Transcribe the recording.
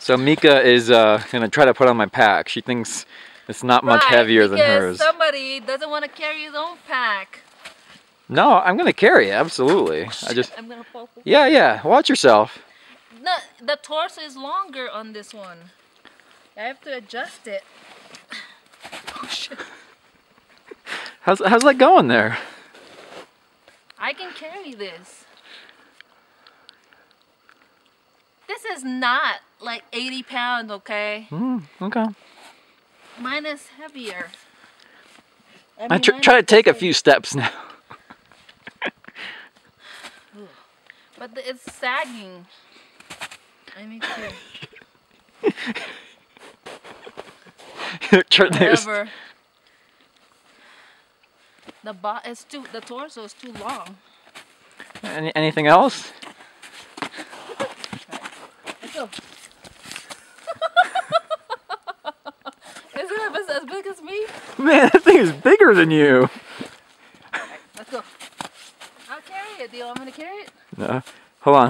So Mika is uh, gonna try to put on my pack. She thinks it's not much heavier than hers. Somebody doesn't want to carry his own pack. No, I'm gonna carry it, absolutely. I just, I'm gonna fall. yeah, yeah, watch yourself. No, the torso is longer on this one. I have to adjust it. Oh shit! How's, how's that going there? I can carry this. This is not like 80 pounds, okay? Hmm, okay. Mine is heavier. I I tr- try to take a few steps now. But the- it's sagging. I need to. Whatever. The bot is too. The torso is too long. Any, anything else? Go. Isn't it as- big as me? Man, that thing is bigger than you. Let's go. I'll carry it. Do you want me to carry it? No. Hold on.